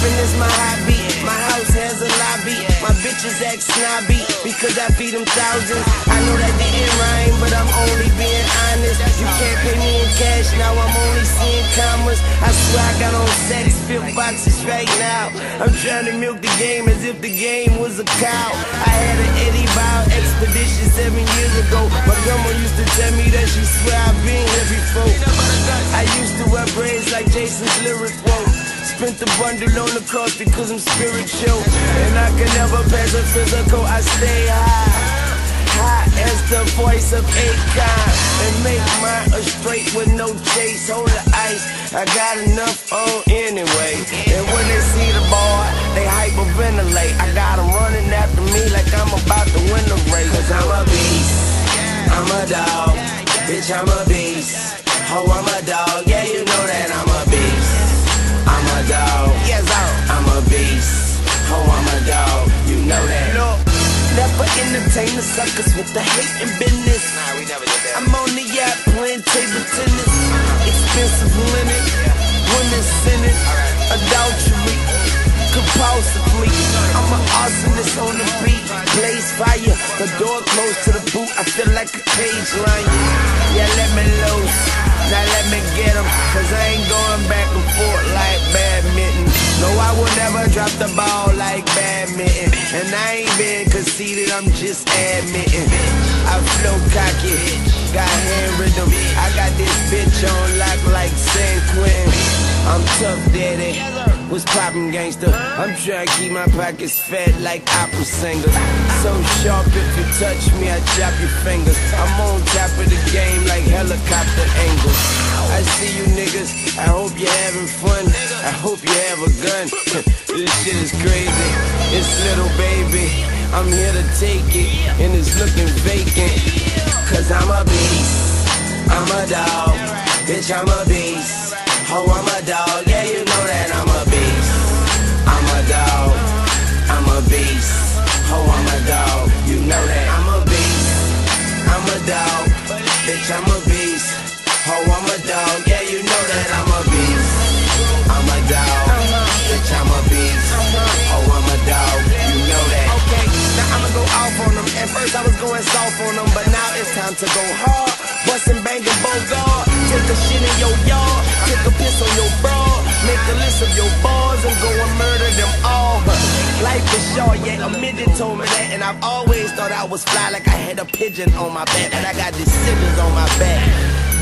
Rapping is my hobby. My house has a lobby. My bitches act snobby because I feed them thousands. I know that didn't rhyme, but I'm only being honest. You can't pay me in cash, now I'm only seeing commas. I swear I got on sex, fifth boxes right now. I'm trying to milk the game as if the game was a cow. I had an Eddie Bauer expedition seven years ago. My Spent the bundle on the cross because I'm spiritual. And I can never pass a physical, I stay high. High as the voice of Akon. And make mine a straight with no chase. Hold the ice, I got enough on anyway. And when they see the boy, they hyperventilate. I got them running after me like I'm about to win the race. Cause I'm a beast, I'm a dog. Bitch, I'm a beast. Oh, I'm a dog. Yeah, you know that I'm entertain the suckers with the hate and business. Nah, we never did that. I'm on the yacht playing table tennis. Expensive linen, women sinning, adultery, compulsively. I'm an arsonist on the beat, blaze fire. The door closed to the boot, I feel like a cage lion. Yeah, let me loose, now let me Ain't been conceited, I'm just admitting. I flow cocky, got hand rhythm. I got this bitch on lock like San Quentin. I'm tough, daddy. Was poppin' gangster. I'm trying to keep my pockets fat like opera singers. So sharp, if you touch me, I chop your fingers. I'm on top of the game like helicopter angles. I see you niggas. I hope you're having fun. I hope you have a gun. this shit is crazy. It's little baby. I'm here to take it, and it's looking vacant. Cause I'm a beast. I'm a dog. Bitch, I'm a beast. Time to go hard. Bustin' bangin' bogard. Take a shit in your yard. Take a piss on your bra. Make a list of your bars and go and murder them all. Life is short, yeah, a midget told me that. And I've always thought I was fly like I had a pigeon on my back. But I got decisions on my back.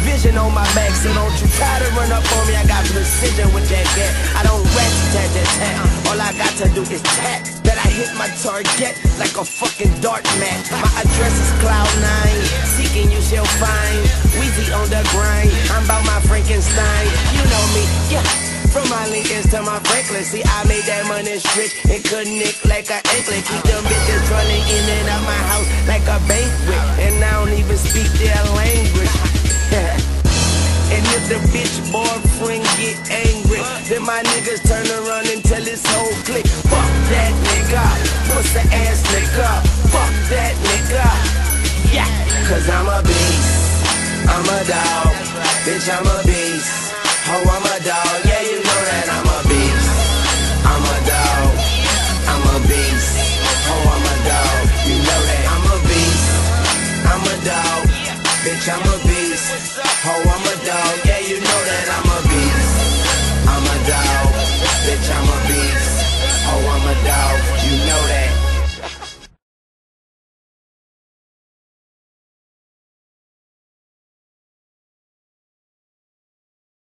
Vision on my back, so don't you try to run up on me. I got precision with that gat. I don't rat tat tat tat. All I got to do is tap. Hit my target like a fucking dart man. My address is Cloud Nine. Seeking you shall find. Weezy on the grind. I'm about my Frankenstein. You know me, yeah. From my Lincolns to my Franklin, see I made that money stretch and connect like an anklet. Keep them bitches running in and out my house like a banquet, and I don't even speak their language. Cause I'm a beast, I'm a dog, bitch I'm a beast, oh I'm a dog.